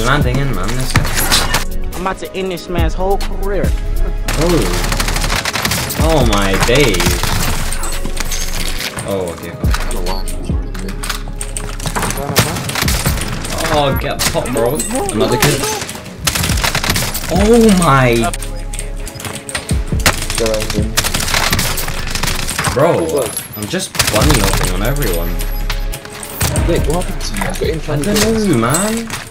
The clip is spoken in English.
Landing in, man. Let's go. I'm about to end this man's whole career. Oh. Oh my days. Oh, okay. Oh, get pop, bro. Another kid. Oh my. Bro, I'm just bunny hopping on everyone. Wait, what happened to you? I in front of don't you. know, man.